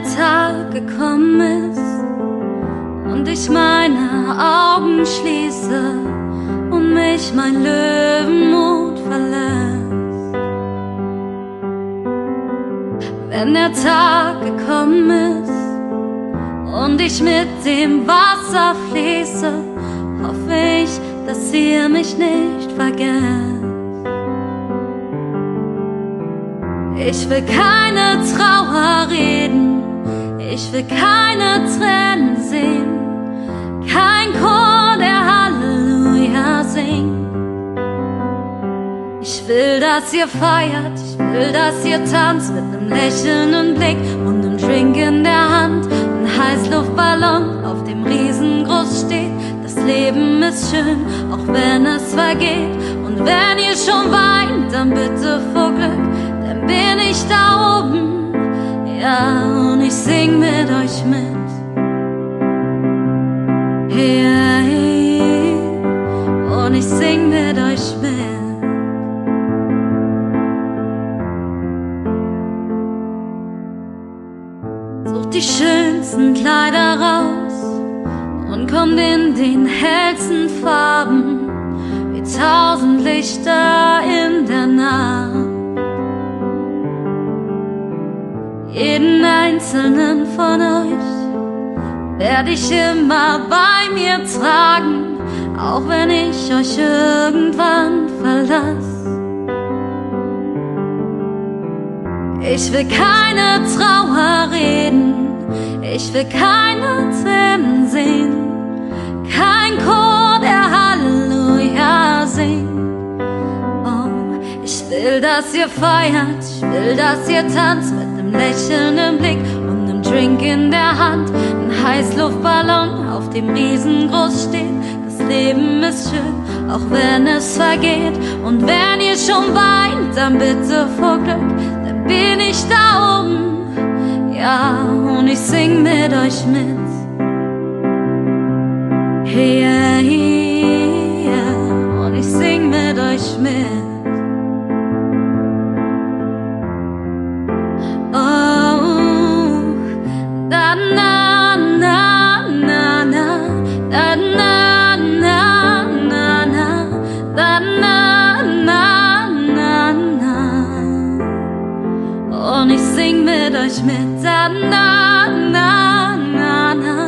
der Tag gekommen ist und ich meine Augen schließe und mich mein Löwenmut verlässt. Wenn der Tag gekommen ist und ich mit dem Wasser fließe, hoffe ich, dass ihr mich nicht vergesst. Ich will keine Trauer reden, ich will keine Tränen sehen, kein Chor, der Halleluja singt. Ich will, dass ihr feiert, ich will, dass ihr tanzt mit einem lächelnden Blick und einem Drink in der Hand, ein Heißluftballon, auf dem riesengroß steht. Das Leben ist schön, auch wenn es vergeht. Und wenn ihr schon weint, dann bitte vor Glück bin ich da oben, ja, ich sing mit euch mit. Ja, und ich sing mit euch mit. Die schönsten Kleider raus und kommt in den hellsten Farben wie tausend Lichter Jeden einzelnen von euch werde ich immer bei mir tragen, auch wenn ich euch irgendwann verlasse. Ich will keine Trauer reden, ich will keine Tränen sehen, kein Chor, der Halleluja singt. Oh, ich will, dass ihr feiert, ich will, dass ihr tanzt Drink in der Hand. Ein Heißluftballon, auf dem riesengroß steht. Das Leben ist schön, auch wenn es vergeht. Und wenn ihr schon weint, dann bitte vor Glück, dann bin ich da oben. Ja, und ich sing mit euch mit. Yeah, yeah, und ich sing mit euch mit. Euch mit da na na na na da na na na na